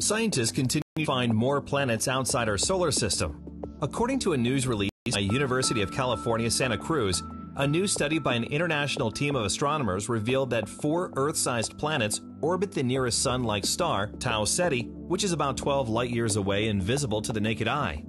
Scientists continue to find more planets outside our solar system. According to a news release by University of California, Santa Cruz, a new study by an international team of astronomers revealed that four Earth-sized planets orbit the nearest Sun-like star, Tau Ceti, which is about 12 light-years away and visible to the naked eye.